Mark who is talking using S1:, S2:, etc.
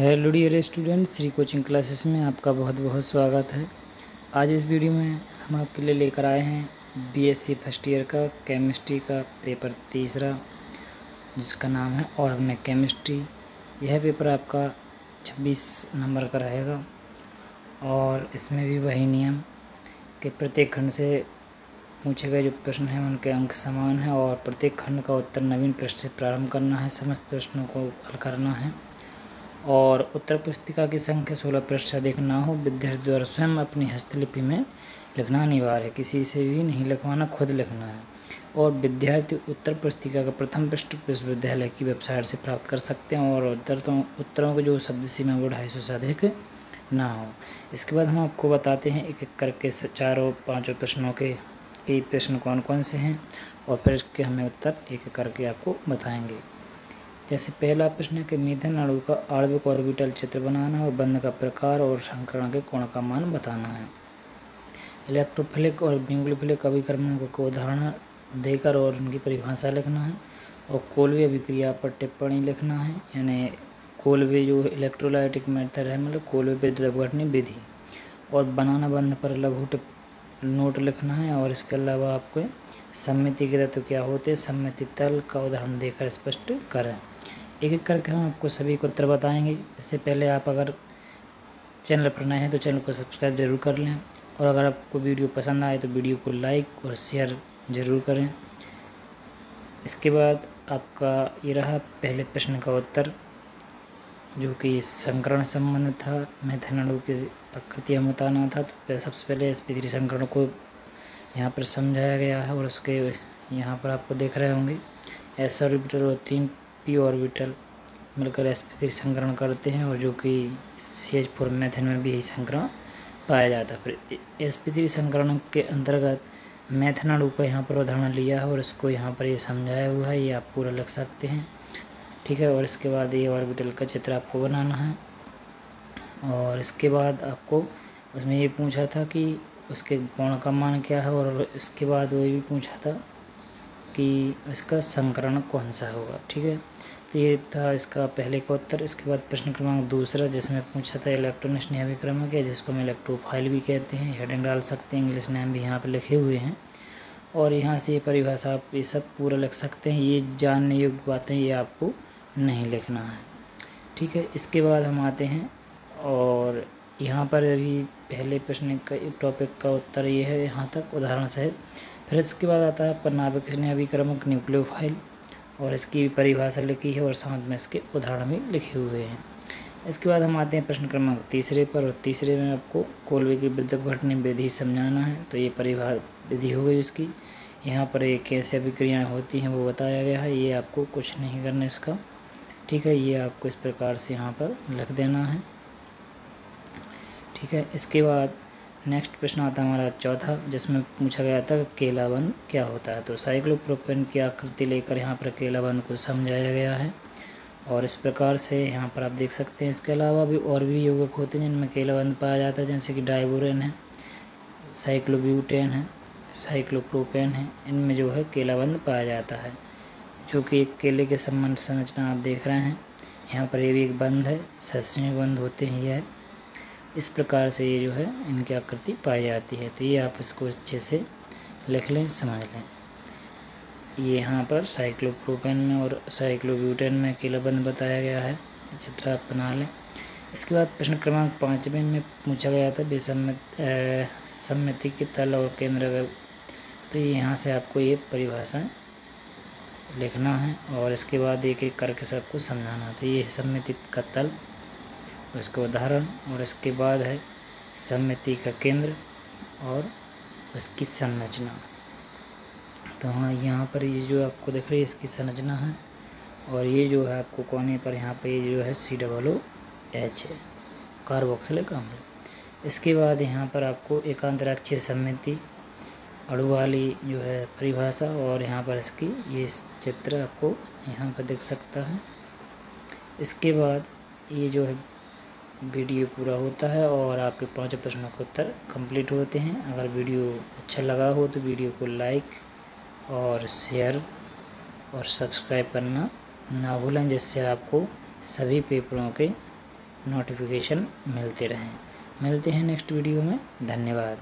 S1: Hello dear student, Shri coaching classes में आपका बहुत बहुत स्वागत है। आज इस वीडियो में हम आपके लिए लेकर आए हैं बीएससी फ़र्स्ट ईयर का केमिस्ट्री का पेपर तीसरा, जिसका नाम है ऑर्गेनिक केमिस्ट्री यह पेपर आपका 26 नंबर का रहेगा और इसमें भी वही नियम कि प्रत्येक खंड से पूछे गए जो प्रश्न हैं, उनके अंक समान हैं और प्रत्येक खंड का उत्तर नवीन प्रश्न से प्रारंभ करना है, समस्त प्रश्नों को हल करना है। और उत्तर पुस्तिका की संख्या सोलह पृष्ठ से अधिक ना हो, विद्यार्थी द्वारा स्वयं अपनी हस्तलिपि में लिखना अनिवार्य है। किसी से भी नहीं लिखवाना, खुद लिखना है। और विद्यार्थी उत्तर पुस्तिका का प्रथम पृष्ठ विश्वविद्यालय की वेबसाइट से प्राप्त कर सकते हैं और उत्तरों उत्तरों के जो शब्द सीमा वो ढाई सौ से अधिक ना हो। इसके बाद हम आपको बताते हैं एक एक करके चारों, पाँचों प्रश्नों के कई प्रश्न कौन कौन से हैं और फिर इसके हमें उत्तर एक एक करके आपको बताएँगे। जैसे पहला प्रश्न है कि मीथेन अणु का आणविक ऑर्बिटल चित्र बनाना और बंध का प्रकार और संकरण के कोण का मान बताना है। इलेक्ट्रोफिलिक और ब्यूंगलोफिलिक अभिक्रमण को उदाहरण देकर और उनकी परिभाषा लिखना है और कोलवे अभिक्रिया पर टिप्पणी लिखना है, यानी कोलवे जो इलेक्ट्रोलाइटिक मेथड है मतलब कोलवे पे द्रवघटनी विधि और बनाना बंध पर लघु नोट लिखना है और इसके अलावा आपको सम्मिति के तत्व क्या होते हैं, सम्मिति तल का उदाहरण देकर स्पष्ट करें। एक एक करके हम आपको सभी को उत्तर बताएँगे। इससे पहले आप अगर चैनल पर नए हैं तो चैनल को सब्सक्राइब ज़रूर कर लें और अगर आपको वीडियो पसंद आए तो वीडियो को लाइक और शेयर ज़रूर करें। इसके बाद आपका ये रहा पहले प्रश्न का उत्तर। जो कि संकरण संबंध था मैथन अणु की आकृतियाँ बताना था तो सबसे पहले एस पी संकरण को यहाँ पर समझाया गया है और उसके यहाँ पर आपको देख रहे होंगे, एस ऑर्बिटल और तीन पी ऑर्बिटल मिलकर एस पी थ्री संकरण करते हैं और जो कि सी एच फोर मैथन में भी यही संकरण पाया जाता है। फिर एस पी थ्री संकरण के अंतर्गत मैथनाडु का यहाँ पर उदाहरण लिया है और इसको यहाँ पर ये समझाया हुआ है, ये आप पूरा लग सकते हैं। ठीक है, और इसके बाद ये ऑर्बिटल का चित्र आपको बनाना है। और इसके बाद आपको उसमें ये पूछा था कि उसके कोण का मान क्या है, और इसके बाद वो भी पूछा था कि इसका संकरण कौन सा होगा, ठीक है? तो ये था इसका पहले का उत्तर। इसके बाद प्रश्न क्रमांक दूसरा, जिसमें पूछा था इलेक्ट्रॉनिक स्नेह विक्रमक है जिसको हम इलेक्ट्रोफाइल भी कहते हैं हेडिंग डाल सकते हैं इंग्लिश नेम भी यहाँ पर लिखे हुए हैं। और यहाँ से ये परिभाषा आप ये सब पूरा लिख सकते हैं, ये जानने योग्य बातें ये आपको नहीं लिखना है। ठीक है, इसके बाद हम आते हैं और यहाँ पर अभी पहले प्रश्न का टॉपिक का उत्तर ये है, यहाँ तक उदाहरण सहित। फिर इसके बाद आता है, आपका नाभिक अभिक्रमक न्यूक्लियोफाइल और इसकी परिभाषा लिखी है और साथ में इसके उदाहरण भी लिखे हुए हैं। इसके बाद हम आते हैं प्रश्न क्रमांक तीसरे पर और तीसरे में आपको कोलवे की विद्युत घटने विधि समझाना है। तो ये परिभा विधि हो गई उसकी। यहाँ पर ये कैसे अभिक्रियाएँ होती हैं वो बताया गया है, ये आपको कुछ नहीं करना इसका। ठीक है, ये आपको इस प्रकार से यहाँ पर लिख देना है। ठीक है, इसके बाद नेक्स्ट प्रश्न आता हमारा चौथा, जिसमें पूछा गया था केलाबंद क्या होता है। तो साइक्लोप्रोपेन की आकृति लेकर यहाँ पर केलाबंद को समझाया गया है। और इस प्रकार से यहाँ पर आप देख सकते हैं, इसके अलावा भी और भी यौगिक होते हैं जिनमें केलाबंद पाया जाता है, जैसे कि डाइबोरेन है साइक्लोब्यूटेन है साइक्लोप्रोपेन है, इनमें जो है केलाबंद पाया जाता है। जो कि एक केले के संबंध संरचना आप देख रहे हैं। यहाँ पर ये भी एक बंद है सस्मी बंद होते हैं यह इस प्रकार से ये जो है, इनकी आकृति पाई जाती है। तो ये आप इसको अच्छे से लिख लें, समझ लें। ये यहाँ पर साइक्लोप्रोपेन में और साइक्लोब्यूटेन में किलाबंद बताया गया है। चित्र आप बना लें। इसके बाद प्रश्न क्रमांक पाँचवें में पूछा गया था विसम्मत सम्मति के तल और केंद्र तो यहाँ से आपको ये परिभाषा लिखना है और इसके बाद एक एक करके सबको समझाना तो ये सम्मिति का तल और उसका उदाहरण और इसके बाद है सम्मिति का केंद्र और उसकी संरचना। तो हाँ यहाँ पर ये जो आपको दिख रही है, इसकी संरचना है और ये जो है आपको कोने पर यहाँ पे ये जो है सी डबल ओ एच है कार्बोक्सिलिक अम्ल इसके बाद यहाँ पर आपको एकांतराक्षीय समिति अड़ु वाली जो है परिभाषा और यहाँ पर इसकी ये चित्र आपको यहाँ पर दिख सकता है। इसके बाद ये जो है वीडियो पूरा होता है और आपके पाँचों प्रश्नों के उत्तर कंप्लीट होते हैं। अगर वीडियो अच्छा लगा हो तो वीडियो को लाइक और शेयर और सब्सक्राइब करना ना भूलें, जिससे आपको सभी पेपरों के नोटिफिकेशन मिलते रहें। मिलते हैं नेक्स्ट वीडियो में। धन्यवाद।